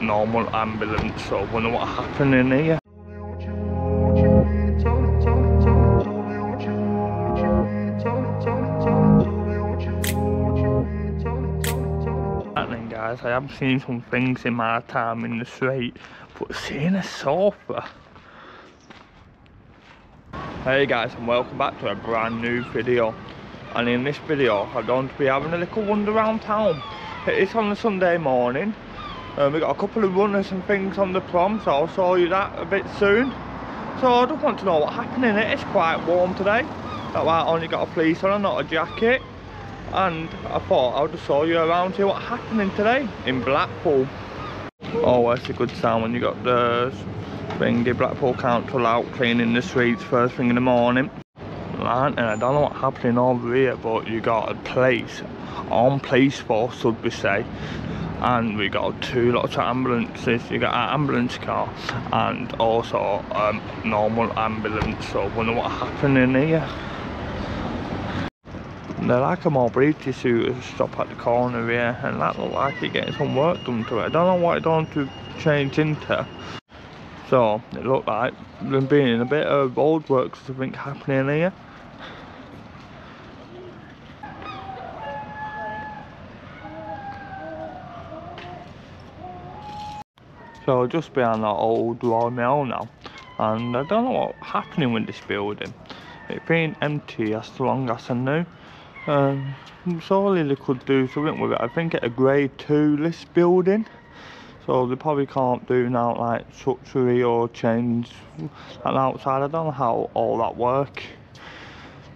normal ambulance, so I wonder what happened in here. Happening guys, I have seen some things in my time in the street, but seeing a sofa. Hey guys and welcome back to a brand new video. And in this video I'm going to be having a little wander around town. It is on a Sunday morning. Um, we got a couple of runners and things on the prom, so I'll show you that a bit soon. So I just want to know what happened in it. It's quite warm today. That's why I only got a fleece on and not a jacket. And I thought I'll just show you around here what happening today in Blackpool. Oh, it's a good sound when you got the thingy Blackpool Council out cleaning the streets first thing in the morning. And I don't know what's happening over here, but you got a place on police force, should we say. And we got two lots of ambulances. You got an ambulance car and also um, normal ambulance. So wonder what happened in here. They're like a mobility suit stop at the corner here and that look like it getting some work done to it. I don't know what it's going to change into. So it looked like there being in a bit of old works something happening here. So just behind that old Royal Mail now and I don't know what's happening with this building. It's been empty as long as I know. Um, surely they could do something with it. I think it's a grade 2 list building. So they probably can't do now like structure or change that outside. I don't know how all that work.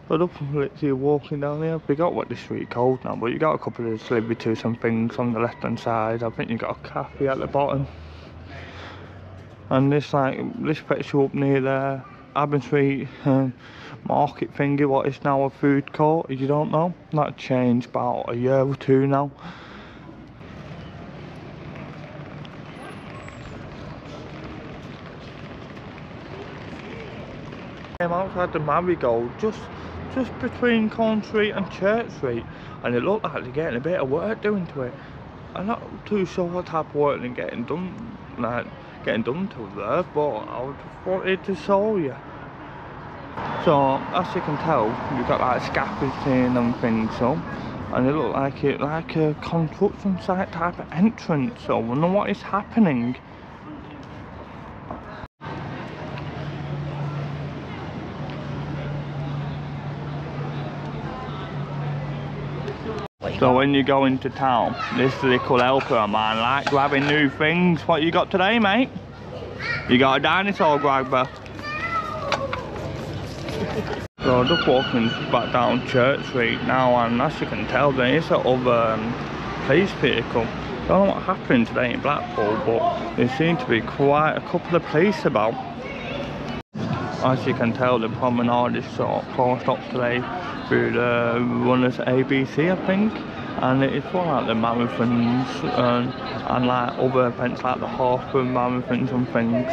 But up literally walking down here, we got what this street called now, but you got a couple of celebrities and things on the left hand side. I think you got a cafe at the bottom. And this like this fetch you up near there, Abin Street um, market thingy, what is now a food court, if you don't know. That changed about a year or two now. I'm outside the Marigold, just just between Corn Street and Church Street, and it looked like they're getting a bit of work doing to it. I'm not too sure what type of work they're getting done, like getting done to there, but I just wanted to show you. So as you can tell, you've got like scaffolding and things so and it looked like it like a construction site type of entrance, so I wonder what is happening. So when you go into town, this little helper mine like grabbing new things. What you got today, mate? You got a dinosaur grabber. So I'm just walking back down Church Street now and as you can tell there is a other um, police vehicle. Don't know what happened today in Blackpool but there seem to be quite a couple of police about. As you can tell the promenade is sort of closed up today through the runners ABC I think and it's for like the marathons and, and like other events like the Harper marathons and things.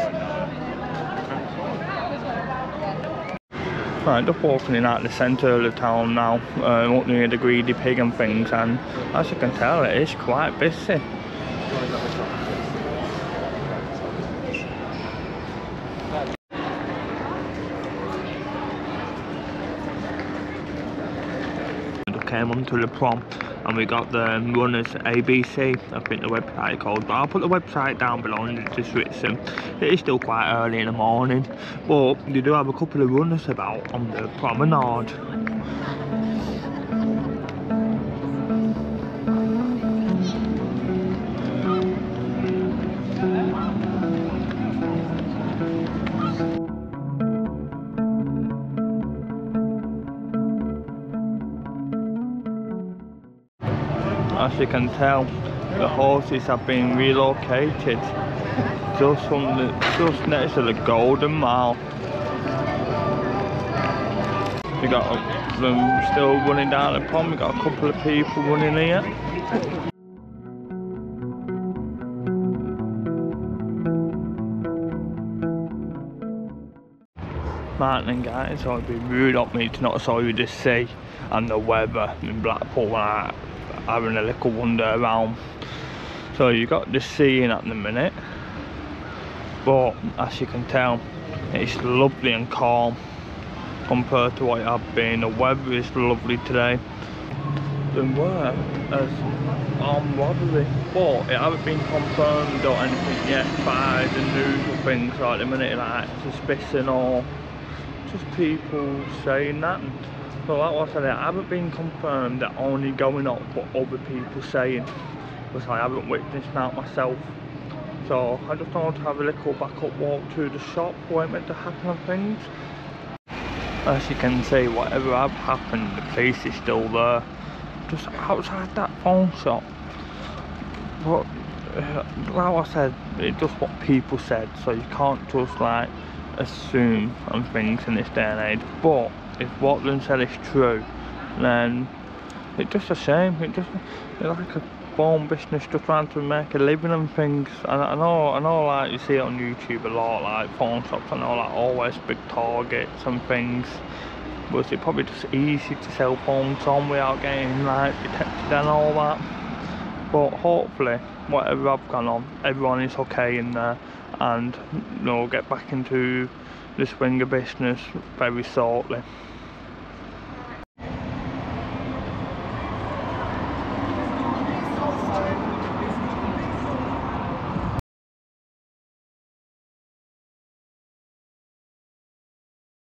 Right, just walking in the centre of the town now, uh, up near the Greedy Pig and things and as you can tell it is quite busy. came onto the prom and we got the runners ABC I think the website called but I'll put the website down below in the description it is still quite early in the morning but you do have a couple of runners about on the promenade as you can tell the horses have been relocated just from the just next to the golden mile. We got them still running down the pond. We got a couple of people running here. Right then guys, so it'd be rude of me to not show you the sea and the weather in Blackpool when I having a little wander around. So you got the scene at the minute, but as you can tell, it's lovely and calm compared to what it had been. The weather is lovely today. Then where as armed robbery, but it hasn't been confirmed or anything yet by the news or things like the minute like suspicion or just people saying that. So like I said, it haven't been confirmed that only going up, but other people saying, because I haven't witnessed that myself. So I just wanted to have a little backup walk to the shop where it meant to happen and things. As you can see, whatever have happened, the police is still there. Just outside that phone shop. But uh, like I said, it's just what people said, so you can't just like assume on things in this day and age. But if what they said is true, then it's just a shame. It just it's like a phone business just trying to make a living and things. And I know, I know, like you see it on YouTube a lot, like phone shops. and all like always big targets and things. But it's probably just easy to sell phones on without getting like detected and all that. But hopefully, whatever I've gone on, everyone is okay in there, and you know, get back into the swinger business very shortly.